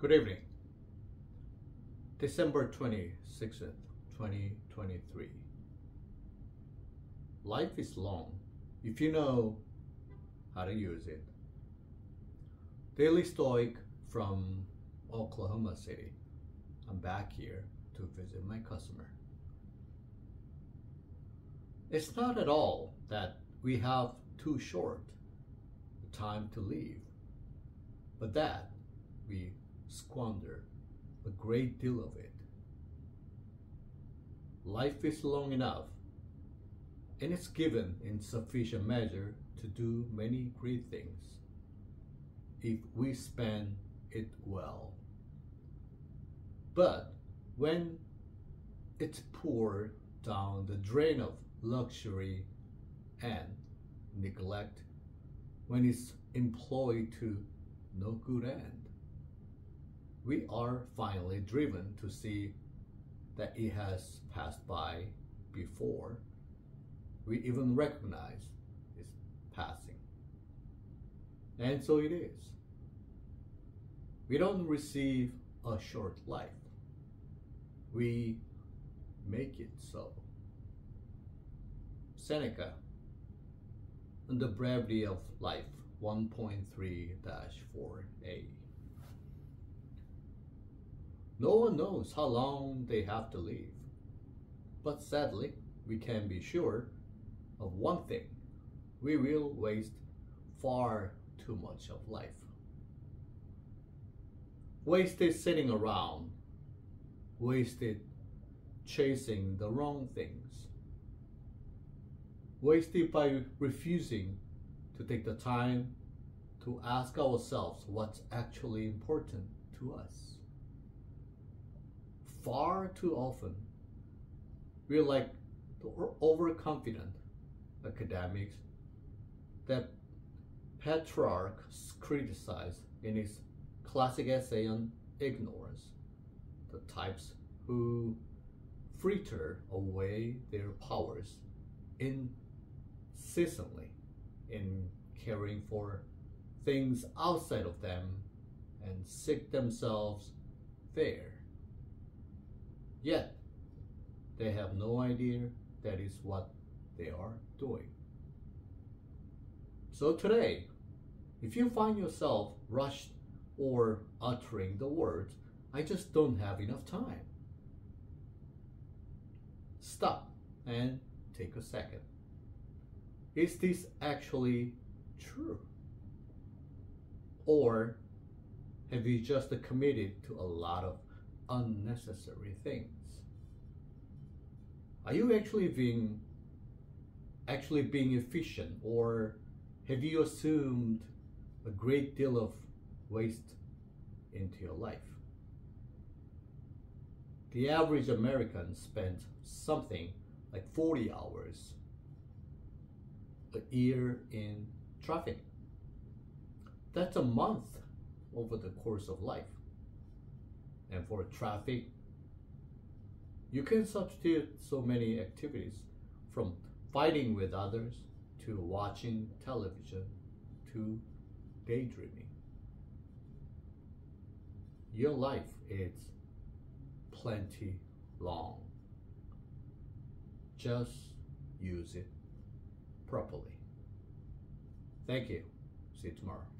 Good evening. December 26th, 2023. Life is long if you know how to use it. Daily Stoic from Oklahoma City. I'm back here to visit my customer. It's not at all that we have too short time to leave, but that we squander a great deal of it. Life is long enough, and it's given in sufficient measure to do many great things if we spend it well. But when it's poured down the drain of luxury and neglect, when it's employed to no good end, we are finally driven to see that it has passed by before we even recognize its passing. And so it is. We don't receive a short life. We make it so. Seneca, the brevity of life, 1.3-4a. No one knows how long they have to live. But sadly, we can be sure of one thing. We will waste far too much of life. Wasted sitting around. Wasted chasing the wrong things. Wasted by refusing to take the time to ask ourselves what's actually important to us far too often we're like overconfident academics that Petrarch criticized in his classic essay on ignorance, the types who fritter away their powers incessantly in caring for things outside of them and seek themselves there. Yet, they have no idea that is what they are doing. So today, if you find yourself rushed or uttering the words, I just don't have enough time, stop and take a second. Is this actually true? Or have you just committed to a lot of unnecessary things? Are you actually being actually being efficient or have you assumed a great deal of waste into your life? The average American spends something like 40 hours a year in traffic. That's a month over the course of life. And for traffic, you can substitute so many activities from fighting with others to watching television to daydreaming. Your life is plenty long. Just use it properly. Thank you. See you tomorrow.